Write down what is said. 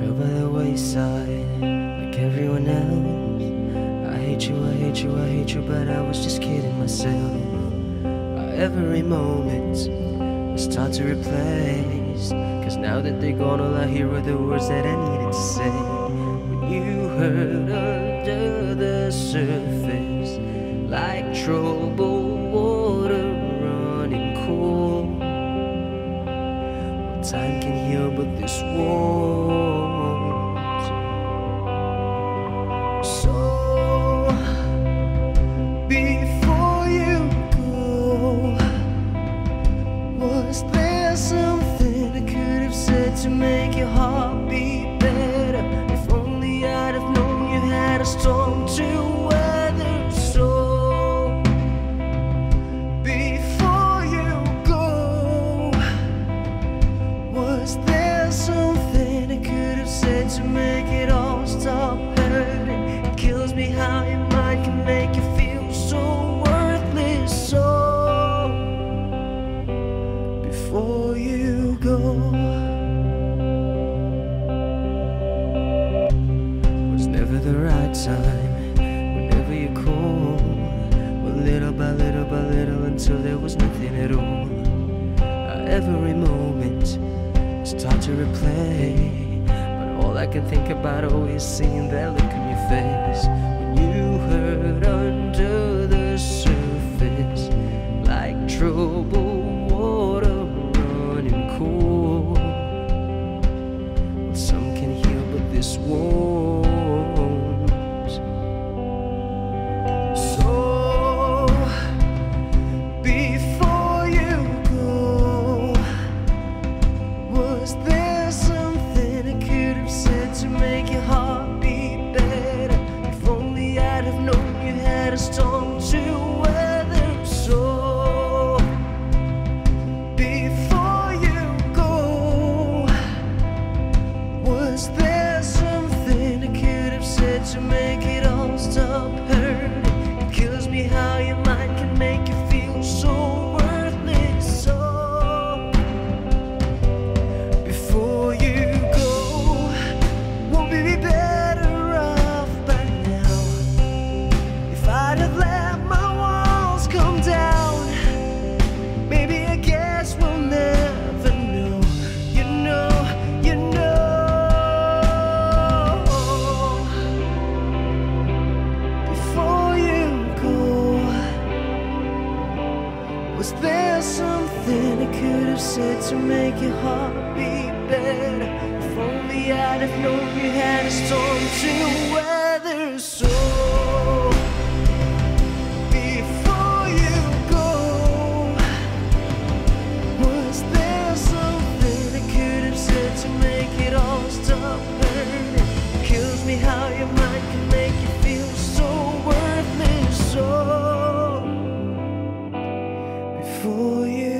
fell by the wayside like everyone else. I hate you, I hate you, I hate you, but I was just kidding myself. Every moment was time to replace. Cause now that they're gone, all I hear are the words that I needed to say. When you hurt under the surface, like troubled to make your heart beat better? If only I'd have known you had a storm to weather. So, before you go, was there something I could have said to make it all stop hurting? It kills me how your mind can make you feel so worthless. So, before you go, time. Whenever you call, well, little by little by little until there was nothing at all. Every moment start to replay. But all I can think about always seeing that look on your face when you hurt under the surface, like troubled water running. Well, some can heal, but this won't. To make could have said to make your heart beat better. If only I'd have known you had a storm to weather. So before you go Was there something I could have said to make it all stop hurting? Kills me how your mind can make you feel so worthless. So before you